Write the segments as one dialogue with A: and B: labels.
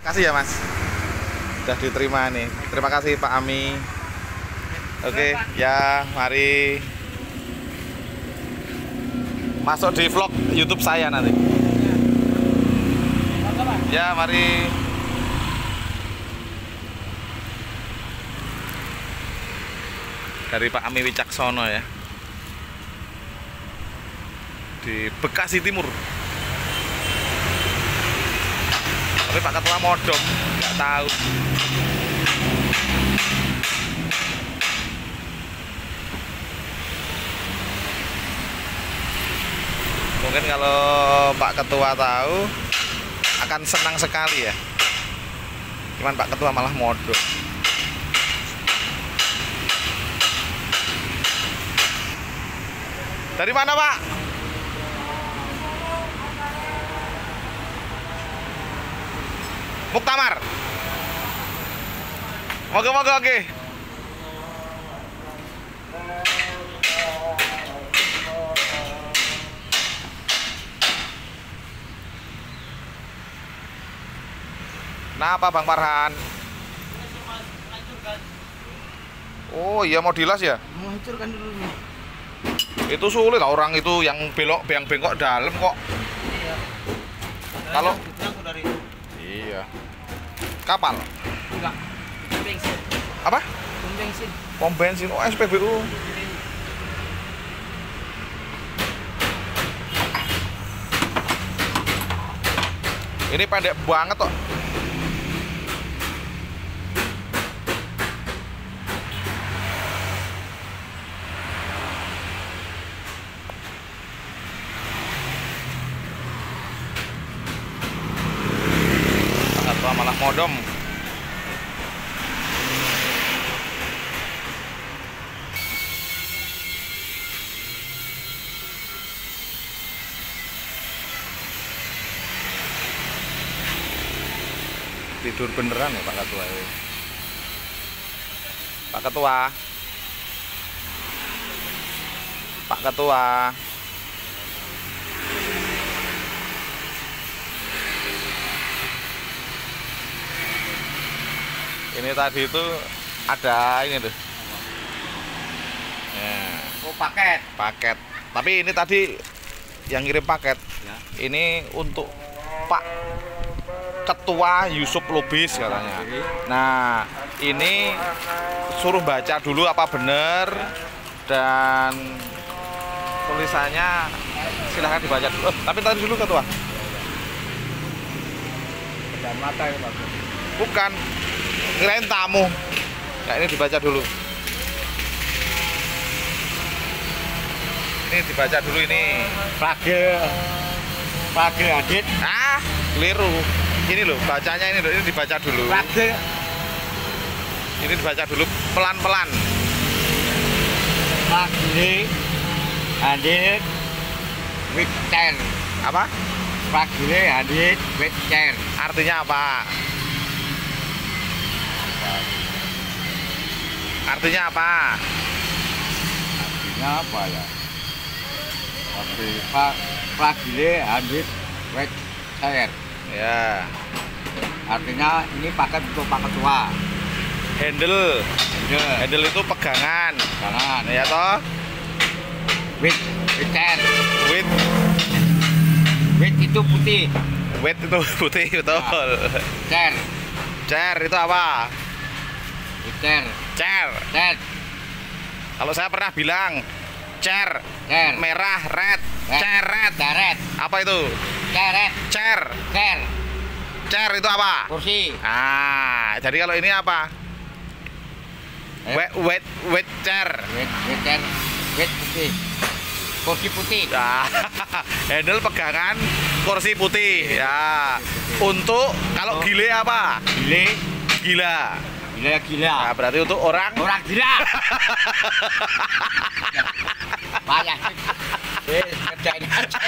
A: Makasih ya Mas. Sudah diterima nih. Terima kasih Pak Ami. Oke, ya mari masuk di vlog YouTube saya nanti. Ya, mari. Dari Pak Ami Wicaksono ya. Di Bekasi Timur. Tapi Pak Ketua modom, nggak tahu. Mungkin kalau Pak Ketua tahu akan senang sekali ya. Cuman Pak Ketua malah modom. Dari mana Pak? Muktamar. Moga moga oke. Kenapa Bang Farhan? Oh iya mau dilas ya?
B: Menghancurkan dulu nih.
A: Itu sulit lah orang itu yang belok yang bengkok dalam kok.
B: Iya.
A: Kalau-
B: dari
A: Iya. Kapal.
B: enggak Pom bensin,
A: Apa?
B: pom bensin.
A: Pom bensin. Oh SPBU. Ini pendek banget kok. Modom. Tidur beneran ya Pak Ketua ini. Pak Ketua. Pak Ketua. Ini tadi itu ada ini tuh. Ya,
B: Oh, paket.
A: paket. Tapi ini tadi yang ngirim paket.
B: Ya.
A: Ini untuk Pak Ketua Yusuf Lubis katanya. Nah, ini suruh baca dulu apa benar dan tulisannya silahkan dibaca dulu. Eh, tapi tadi dulu Ketua.
B: Dan mata ya, Pak.
A: Bukan. Kirain tamu. Nah, ini dibaca dulu. Ini dibaca dulu ini.
B: Pagil. Pagil Adit.
A: Ah, keliru. Ini loh, bacanya ini loh, ini dibaca dulu.
B: Pagil.
A: Ini dibaca dulu pelan-pelan.
B: Pagil. Adit. Victor.
A: Apa?
B: Pagil Adit. Victor.
A: Artinya apa? Artinya apa?
B: Artinya apa ya? Tapi Pak Pagil Adit. Victor.
A: Ya,
B: Artinya ini paket untuk Pak Ketua.
A: handle.
B: Ya.
A: Handle itu pegangan.
B: Jangan.
A: Ya toh?
B: Wit, Victor.
A: With
B: Wit itu putih.
A: with itu putih betul.
B: Cer.
A: Chair itu apa?
B: Cer.
A: Chair.
B: Cer.
A: Kalau saya pernah bilang chair
B: Cer.
A: merah red,
B: Red.
A: ceret.
B: Ceret.
A: Apa itu?
B: Ceret.
A: Chair.
B: Cer.
A: Chair itu apa?
B: Kursi.
A: Ah, jadi kalau ini apa?
B: Eh.
A: Wet wet wet chair.
B: Wit, wit cer. Wit putih. Kursi putih.
A: Ya, handle pegangan kursi putih. Ya, untuk kalau gile apa?
B: Gile.
A: Gila.
B: Gila gila.
A: Nah, berarti untuk orang
B: Orang gila. Banyak. Eh, kerjain aja.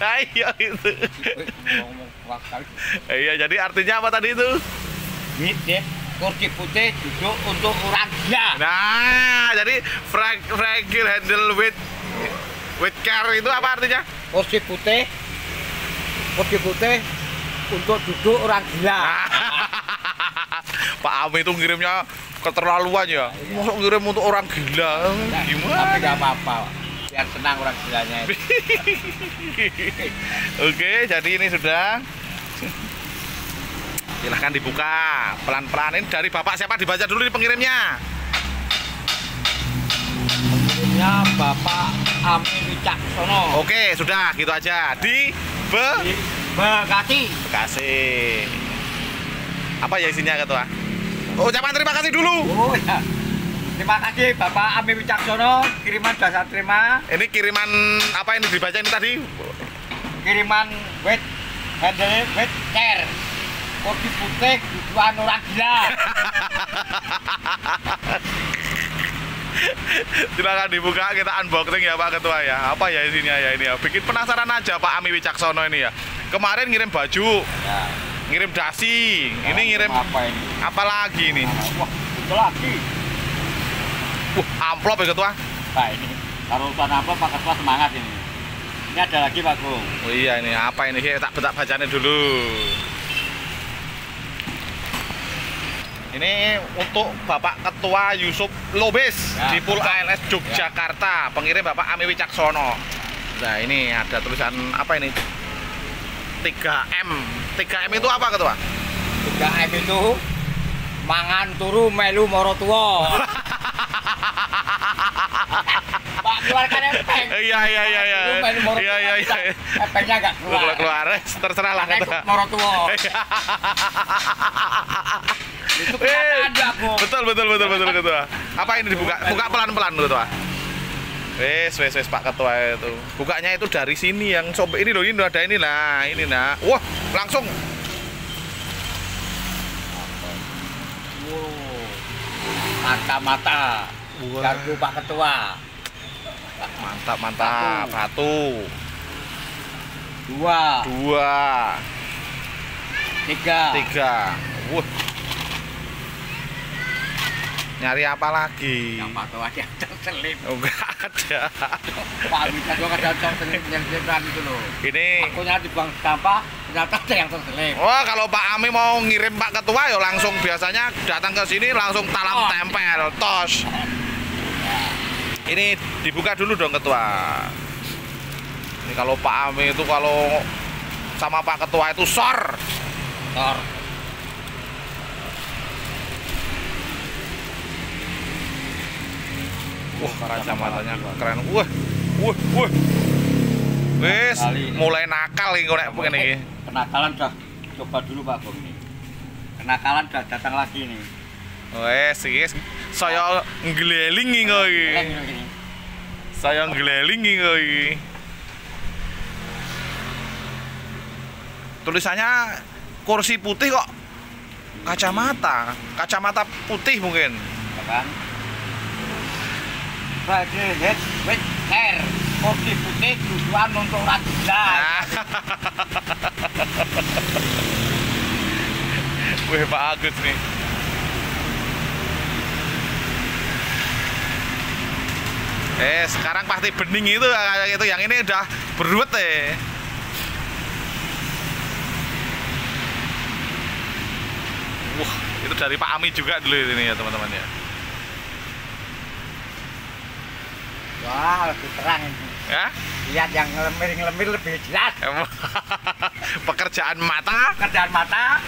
A: Ayo itu. Iya, jadi artinya apa tadi itu?
B: Ya. Kursi putih duduk untuk orang gila.
A: Nah, jadi frag fragile handle with with care itu apa artinya?
B: Kursi putih kursi putih untuk duduk orang gila.
A: Pak Ami itu ngirimnya keterlaluan ya. Mau ngirim untuk orang gila.
B: Nah, Tapi
A: Gimana?
B: nggak apa-apa. Biar senang orang gilanya itu.
A: Oke, jadi ini sudah. Silahkan dibuka pelan-pelan. Ini dari bapak siapa dibaca dulu ini pengirimnya.
B: Pengirimnya Bapak Amin Wicaksono.
A: Oke, sudah gitu aja. Di Be
B: Di Bekasi.
A: Bekasi. Apa ya isinya ketua? Ucapan terima kasih dulu.
B: Oh ya. Terima kasih Bapak Amin Wicaksono. Kiriman sudah saya terima.
A: Ini kiriman apa ini dibaca ini tadi?
B: Kiriman wet handle wet chair. Kursi putih dudukan orang gila.
A: Silakan dibuka kita unboxing ya Pak Ketua ya. Apa ya isinya ya ini ya? Bikin penasaran aja Pak Ami Wicaksono ini ya. Kemarin ngirim baju,
B: Ya.
A: ngirim dasi, ini ngirim
B: apa ini?
A: apa lagi ini?
B: Wah, itu lagi.
A: Wah, amplop ya Ketua.
B: Nah ini kalau urusan apa Pak Ketua semangat ini. Ini ada lagi Pak Gung.
A: Oh iya ini apa ini? Kita tak tak bacanya dulu. Ini untuk Bapak Ketua Yusuf Lobes
B: Ya,
A: di Pul. ALS Yogyakarta. Pengirim Bapak Ami Wicaksono. Nah ini ada tulisan apa ini? 3M. 3M itu apa Ketua?
B: 3M itu mangan turu melu moro. Pak keluarkan efek.
A: Iya iya iya iya. Iya iya iya.
B: Efeknya enggak keluar.
A: Keluar terserah lah Ketua.
B: moro tuwa. Itu kenyataan Pak Gung.
A: Betul betul betul betul ketua. Apa ini dibuka? Buka pelan pelan ketua. Wes wes wes Pak Ketua itu. Bukanya itu dari sini yang sobek ini loh ini ada ini nah ini nah. Wah langsung
B: Wow. Mata-mata.
A: Wah.
B: Garpu Pak Ketua.
A: mantap mantap. Satu,
B: Dua,
A: dua,
B: tiga.
A: tiga. Wah. Nyari apa lagi?
B: Yang Pak Ketua dia terselip.
A: Oh, enggak ada.
B: Pak Bisa juga kadang terselip yang selipan itu loh.
A: Ini
B: Akunya dibuang sampah, ternyata ada yang terselip.
A: Wah kalau Pak Ami mau ngirim Pak Ketua ya langsung biasanya datang ke sini langsung talam
B: Oh.
A: tempel tos. Ini dibuka dulu dong Ketua. Ini kalau Pak Ami itu kalau sama Pak Ketua itu sor.
B: Tor.
A: Wah kacamatanya keren. Wah, wah, wah. Wes mulai nakal kok nek begini iki.
B: Kenakalan sudah coba dulu Pak Bung ini. Kenakalan sudah datang lagi nih.
A: Wes iki saya kok iki.
B: Ini, ini.
A: Saya ngelelingi kok iki. Tulisannya kursi putih kok kacamata, kacamata putih mungkin.
B: Kan? Friday head with hair. Kursi putih tujuan untuk.
A: Nah. Wih Pak Agus nih. Eh sekarang pasti bening itu kayak gitu. Yang ini udah beruet eh. Wah itu dari Pak Ami juga dulu ini ya teman-teman ya.
B: Wah, lebih terang ini.
A: Ya.
B: Lihat yang ngelemir-ngelemir lebih jelas.
A: Pekerjaan mata.
B: Kerjaan mata.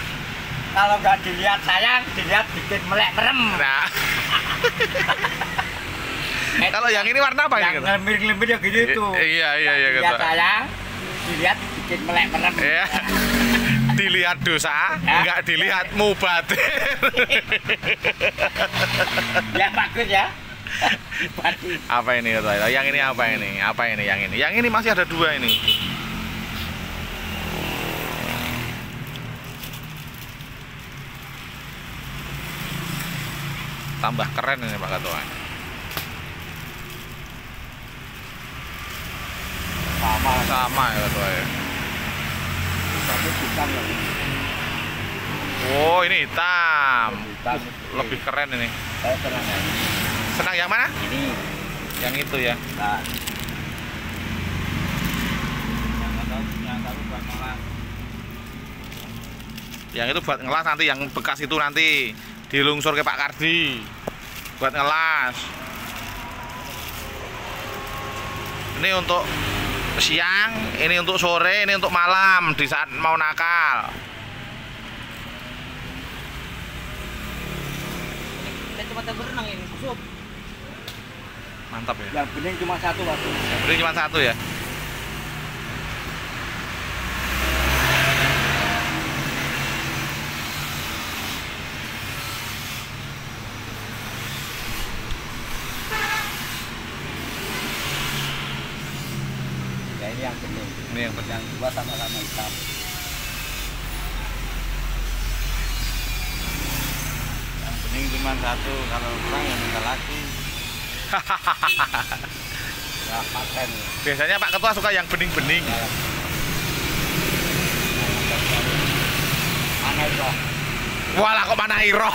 B: Kalau nggak dilihat sayang, dilihat bikin melek merem.
A: Nah. Kalau yang ini warna apa
B: yang
A: ini?
B: ngelemir-ngelemir ya gini tuh.
A: Iya iya iya
B: Dilihat
A: gitu.
B: sayang, dilihat bikin melek merem.
A: Ya. Dilihat dosa,
B: Ya.
A: enggak dilihat mubadir.
B: Ya bagus ya.
A: Apa ini kata? Yang ini apa ini? Apa ini yang ini? Yang ini masih ada dua ini. Tambah keren ini Pak Ketua.
B: Sama,
A: Sama ya Ketua ya.
B: tapi
A: Oh ini hitam.
B: hitam.
A: Lebih keren ini.
B: Saya senang ya.
A: Yang mana?
B: Ini.
A: Yang itu ya.
B: Nah. Yang
A: itu buat ngelas nanti yang bekas itu nanti dilungsur ke Pak Kardi. Buat ngelas. Ini untuk siang, ini untuk sore, ini untuk malam di saat mau nakal.
B: Kita cuma berenang ini, sup.
A: Mantap ya.
B: Yang bening cuma satu waktu.
A: Ini cuma satu ya.
B: Ya ini yang bening.
A: Ini yang bening.
B: Yang dua sama-sama hitam. Yang bening cuma satu, kalau kurang ya minta lagi. Ya.
A: Biasanya Pak Ketua suka yang bening-bening.
B: Mana itu?
A: Walah kok mana Iro?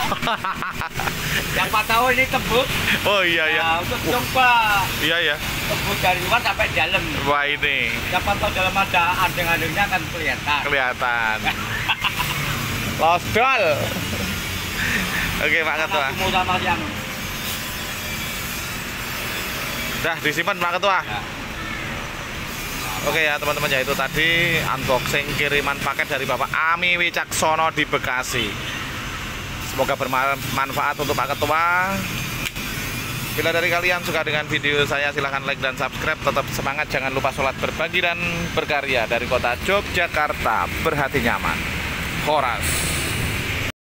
B: Yang Pak tahu ini tebuk.
A: oh iya ya.
B: Nah, untuk coba
A: Iya ya.
B: tebuk dari luar sampai dalam.
A: Wah ini
B: Siapa tahu dalam ada adeng-adengnya kan kelihatan.
A: kelihatan. Losdol. Oke Pak Ketua.
B: Mau sama yang
A: Dah disimpan Pak Ketua.
B: Ya.
A: Oke ya teman-teman ya itu tadi unboxing kiriman paket dari Bapak Ami Wicaksono di Bekasi. Semoga bermanfaat untuk Pak Ketua. Bila dari kalian suka dengan video saya silahkan like dan subscribe. Tetap semangat, jangan lupa sholat berbagi dan berkarya dari kota Yogyakarta. Berhati nyaman. Horas.